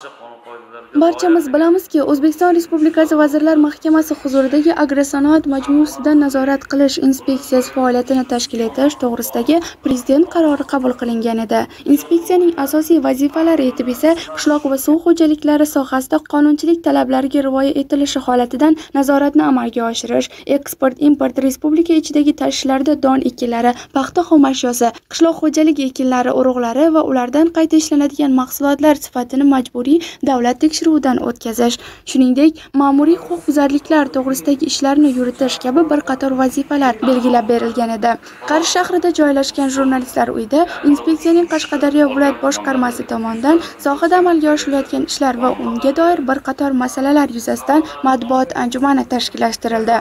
这黄龙。Barchamiz bilamizki o'zbekiston respublikasi vazirlar mahkamasi huzuridagi agrosanoat majmuasidan nazorat qilish inspeksiyasi faoliyatini tashkil etish to'g'risidagi prezident qarori qabul qilingan edi. Inspeksiyaning asosiy vazifalari etib esa qishloq va suv xo'jaliklari sohasida qonunchilik talablariga rioya etilishi holatidan nazoratni amalga oshirish eksport import respublika ichidagi tashishlarda don ekinlari paxta xomashyosi qishloq xo'jaligi ekinlari urug'lari va ulardan qayta ishlanadigan mahsulotlar sifatini majburiy davlat tekshiruvdan o'tkazish shuningdek ma'muriy huquqbuzarliklar to'g'risidagi ishlarni yuritish kabi bir qator vazifalar belgilab berilgan edi. Qarshi shahrida joylashgan jurnalistlar uyida inspeksiyaning qashqadaryo viloyat boshqarmasi tomonidan sohada amalga oshirilayotgan ishlar va unga doir bir qator masalalar yuzasidan matbuot anjumani tashkillashtirildi.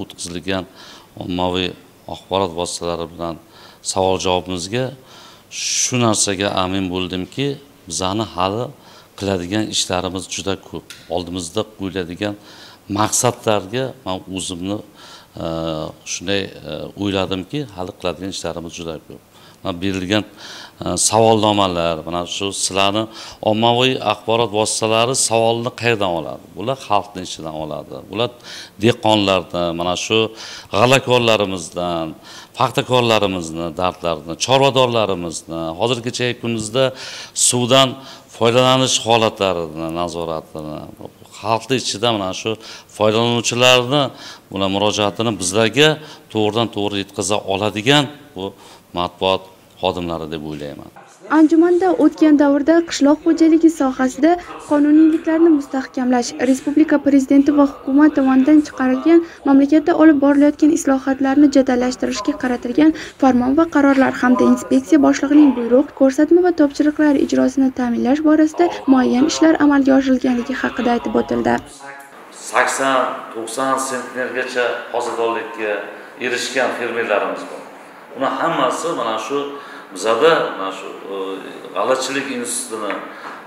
O'tkazilgan ommaviy axborot vositalari bilan savol javobimizga shu narsaga amin bo'ldimki bizani hali qiladigan ishlarimiz juda ko'p. Oldimizda qo'yiladigan maqsadlarga man o'zimni e, shunday e, o'yladimki hali qiladigan ishlarimiz juda ko'p. Mana berilgan e, savolnomalar mana shu sizlarni ommaviy axborot vositalari savolni qayerdan oladi? Bular xalqni ichidan oladi. Bular dehqonlardan mana shu g'allakorlarimizdan paxtakorlarimizni dardlarini chorvadorlarimizni hozirgi kunimizda suvdan foydalanish holatlarini nazoratini xalqni ichida mana shu foydalanuvchilarni bular murojaatini bizlarga to'g'ridan to'g'ri yetkaza oladigan bu matbuot xodimlari deb o'ylayman. Anjumanda o'tgan davrda qishloq xo'jaligi sohasida qonuniyliklarni mustahkamlash respublika prezidenti va hukumat tomonidan chiqarilgan mamlakatda olib borilayotgan islohotlarni jadallashtirishga qaratilgan farmon va qarorlar hamda inspeksiya boshlig'ining buyruq ko'rsatma va topshiriqlar ijrosini ta'minlash borasida muayyan ishlar amalga oshirilganligi haqida aytib o'tildi. Sakson to'qson sentnergacha hosildorlikka erishgan fermerlarimiz bor. Uni hammasi mana shu bizada mana shu e, g'alachilik institutini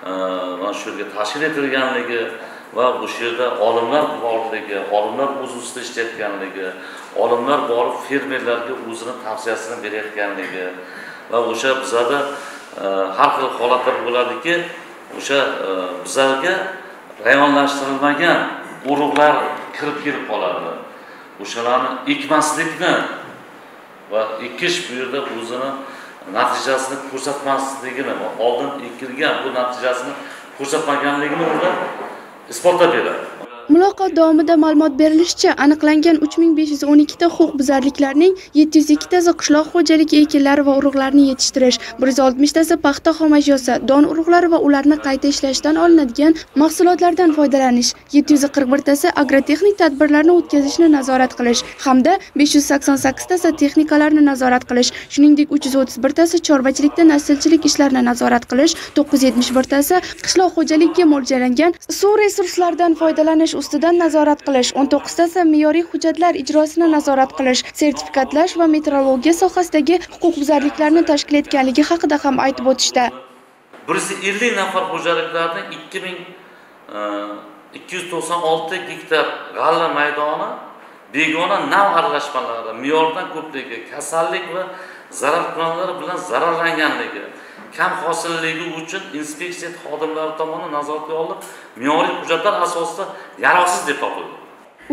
e, mana shu yerga tashkil etilganligi va o'sha yerda olimlar borligi olimlar o'z ustida ishlayotganligi olimlar borib fermerlarga o'zini tavsiyasini berayotganligi va o'sha bizada e, har xil holatlar bo'ladiki o'sha e, bizlarga rayonlashtirilmagan urug'lar kirib kelib qoladi. O'shalarni ekmaslikni va ekish bu yerda o'zini natijasini ko'rsatmasligini oldin ekilgan bu natijasini ko'rsatmaganligini ular isbotlab beradi. Muloqot davomida ma'lumot berilishicha aniqlangan uch ming besh yuz o'n ikkita huquqbuzarliklarning yetti yuz ikkitasi qishloq xo'jaligi ekinlari va urug'larini yetishtirish bir yuz oltmishtasi paxta xomashyosi don urug'lari va ularni qayta ishlashdan olinadigan mahsulotlardan foydalanish yetti yuz qirq birtasi agrotexnik tadbirlarni o'tkazishni nazorat qilish hamda besh yuz sakson sakkiztasi texnikalarni nazorat qilish shuningdek uch yuz o'ttiz birtasi chorvachilikda naslchilik ishlarini nazorat qilish to'qqiz yuz yetmish birtasi qishloq xo'jaligiga mo'ljallangan suv resurslaridan foydalanish ustidan nazorat qilish o'n to'qqiztasi me'yoriy hujjatlar ijrosini nazorat qilish sertifikatlash va metrologiya sohasidagi huquqbuzarliklarni tashkil etganligi haqida ham aytib o'tishdi. Bir yuz ellik nafar xo'jaliklarni ikki ming e, ikki yuz to'qson olti gektar g'alla maydoni begona nav aralashmalari me'yordan ko'pligi kasallik va zararkunandalar bilan zararlanganligi kam hosilligi uchun inspeksiya xodimlari tomonidan nazoratga olinib me'yoriy hujjatlar asosida yaroqsiz deb topildi.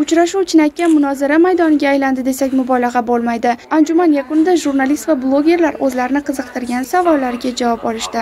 Uchrashuv chinakam munozara maydoniga aylandi desak mubolag'a bo'lmaydi. Anjuman yakunida jurnalist va blogerlar o'zlarini qiziqtirgan savollarga javob olishdi.